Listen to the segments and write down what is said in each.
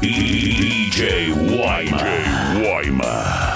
DJ Wyman. DJ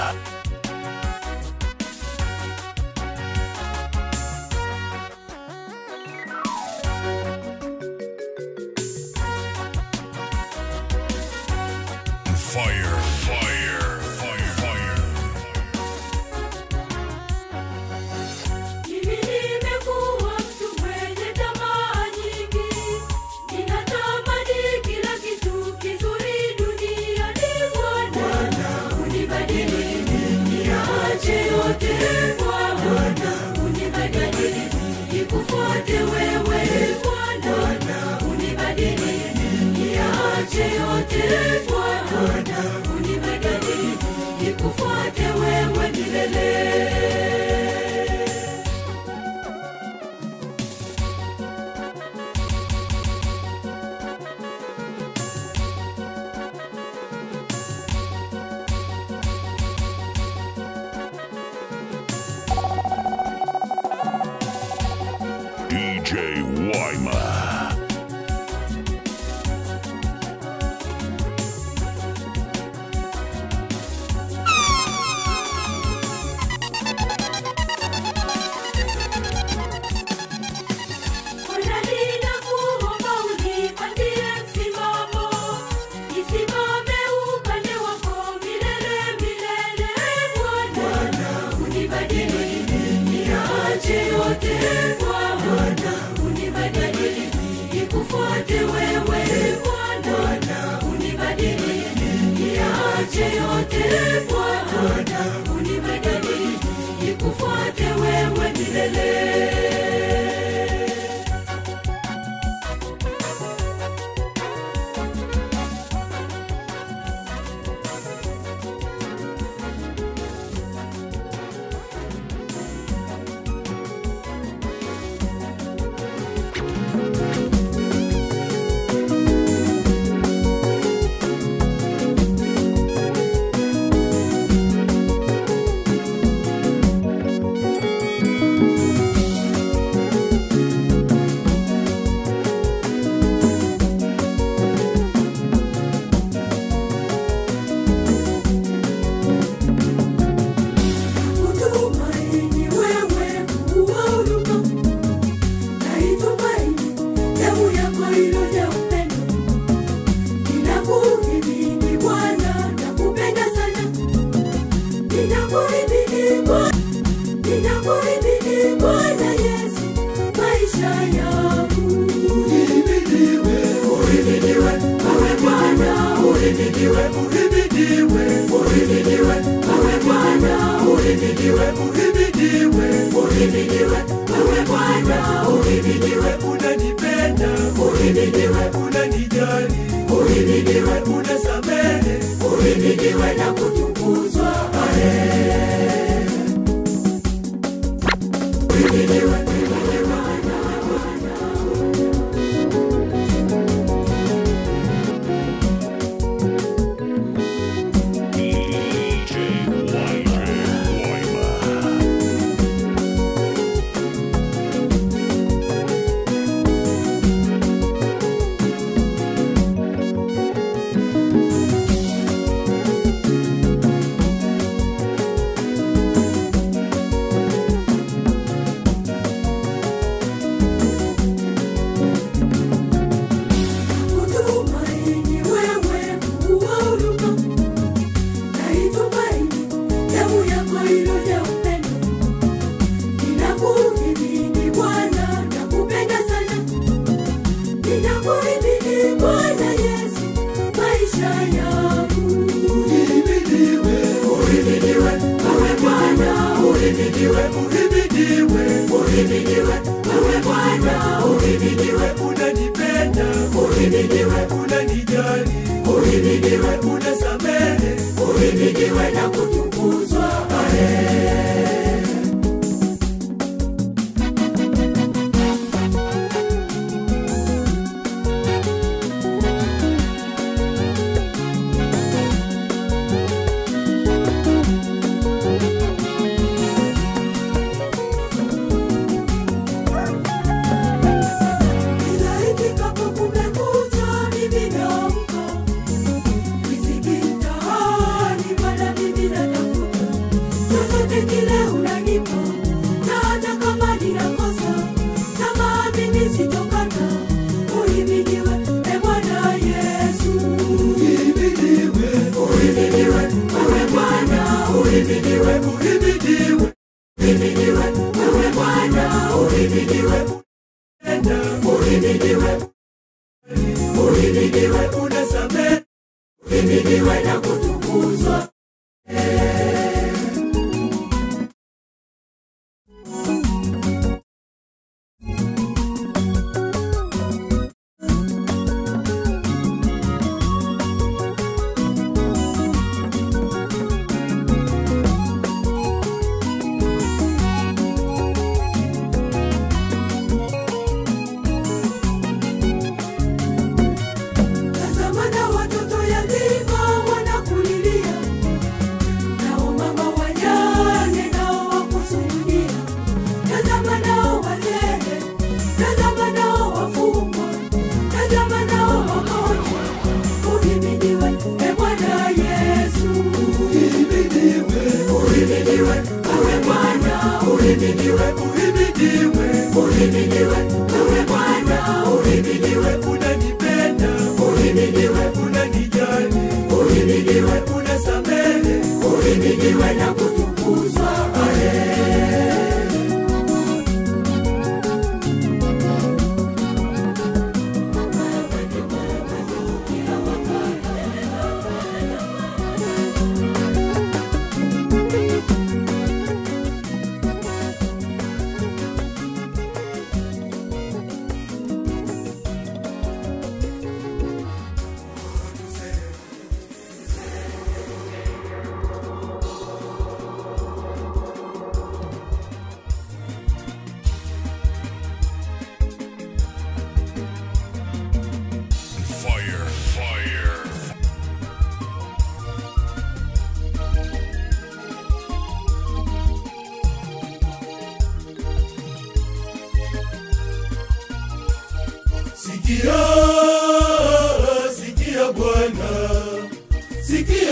wewe unanipenda, uhimidiwe unanijali, uhimidiwe unanijali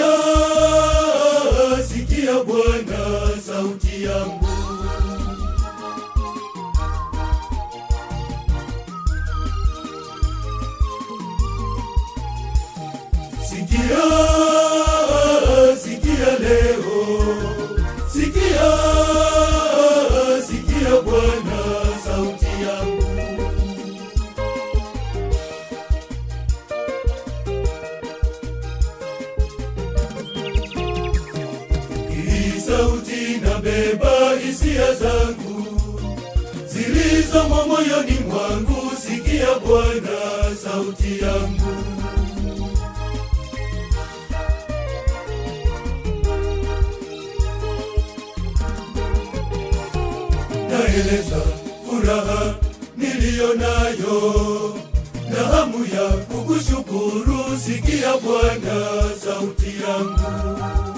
sikia, moyoni mwangu. Sikia Bwana sauti yangu. Naeleza furaha niliyo nayo na hamu ya kukushukuru. Sikia Bwana sauti yangu.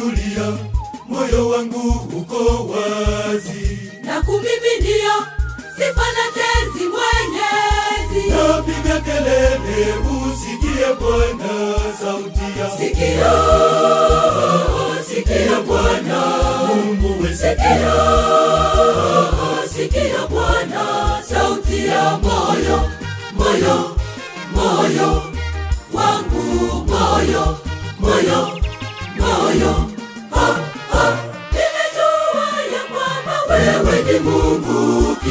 Na moyo wangu uko wazi, na kumiminia sifa na tenzi mwenyezi. napiga kelele usikie Bwana sauti ya sikio, sikia Bwana, Mungu wesikio sikio sikia Bwana, sauti ya moyo, moyo, moyo. Wangu, moyo, moyo, moyo.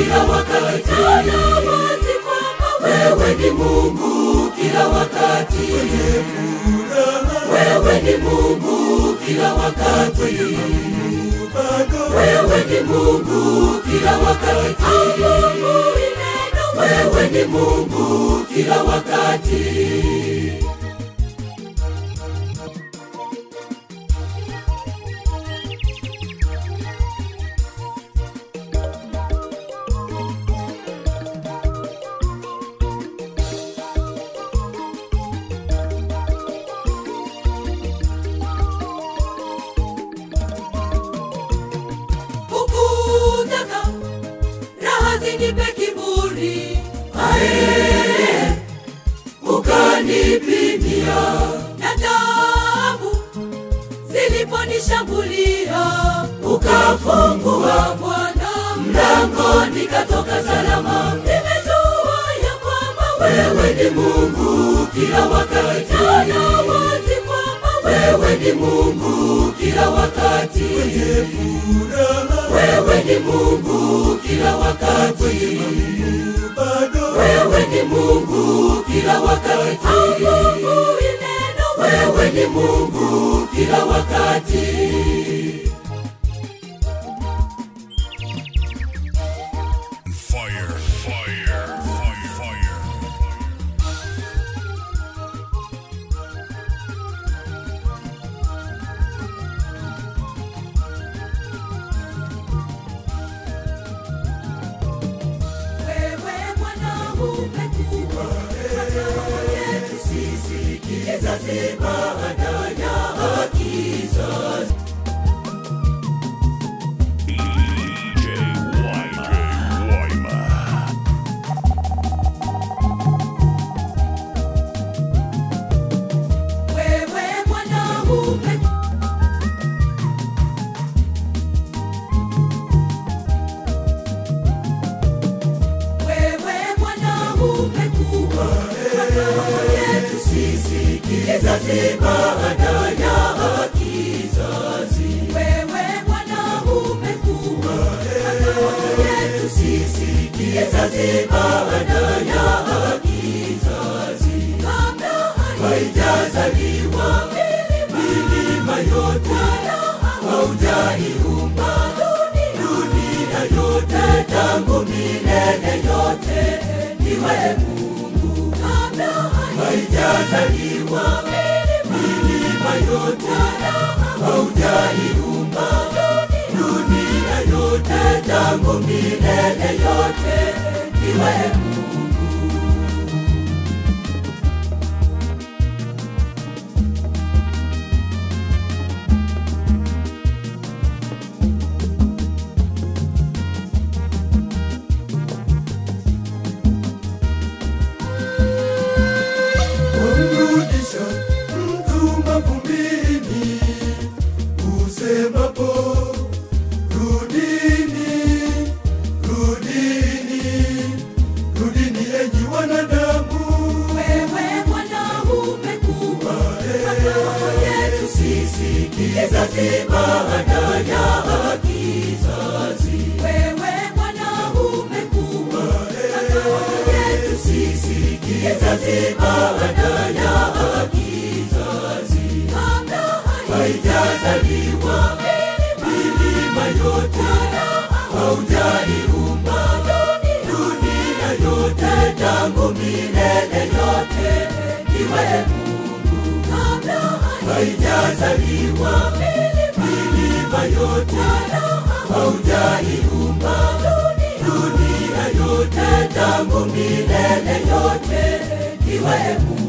Kila wakati, wewe ni Mungu kila wakati. Wewe ni Mungu kila wakati, wewe ni Mungu kila wakati. Wewe ni Mungu kila wakati. Mungu kila wakati. Mungu, wewe ni Mungu kila wakati. umezaliwa, milima yote haujaiumba, dunia yote tangu milele yote. Iwe kukutana haujaiumba dunia yote tangu milele yote iwe Mungu. Haijazaliwa milima yote haujaiumba dunia yote tangu milele yote iwe Mungu.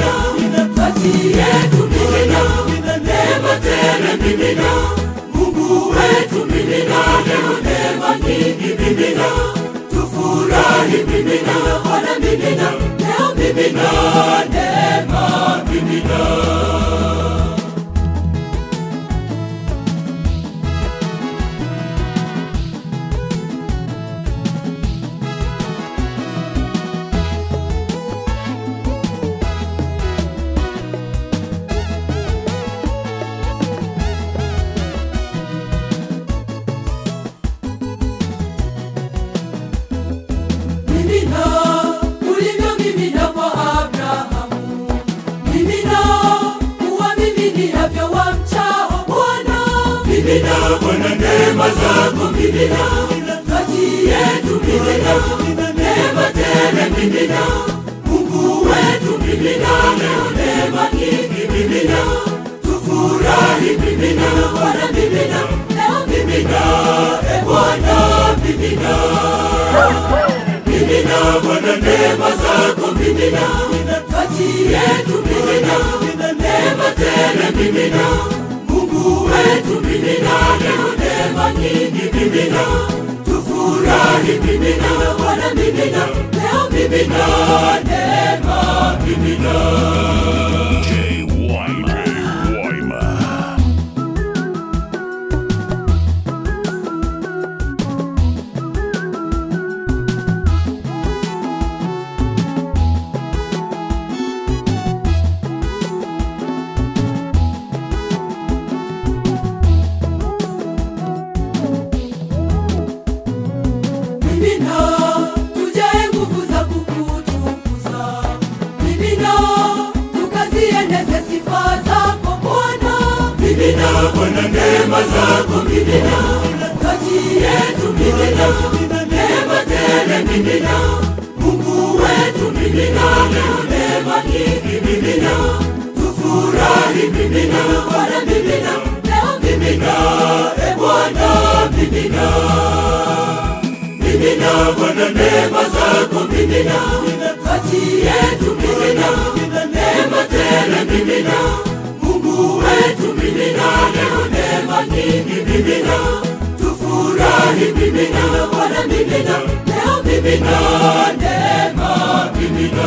Mimina kati yetu mimina neema tele mimina Mungu wetu mimina leo tufurahi mimina Bwana mimina leo mimina uwamiminiavyo wamchao Bwana. Mimina Bwana neema zako, mimina kati yetu, mimina neema tele, mimina Mungu wetu, mimina leo neema nyingi, mimina tufurahi, mimina Bwana, mimina leo, mimina e Bwana, mimina mimina Bwana neema zako mimina kati yetu mimina neema tele mimina Mungu wetu mimina leo neema nyingi mimina tufurahi mimina Bwana mimina leo mimina neema mimina Bwana neema zako mimina kati yetu mimina neema tele mimina Mungu wetu mimina leo neema nyingi mimina tufurahi mimina Bwana mimina leo mimina neema mimina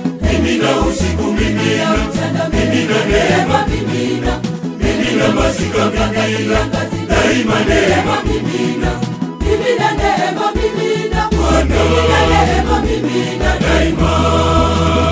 mimina usiku, mimina mimina neema, mimina mimina masika, mimina daima neema, mimina mimina neema, mimina Bwana mimina neema, mimina daima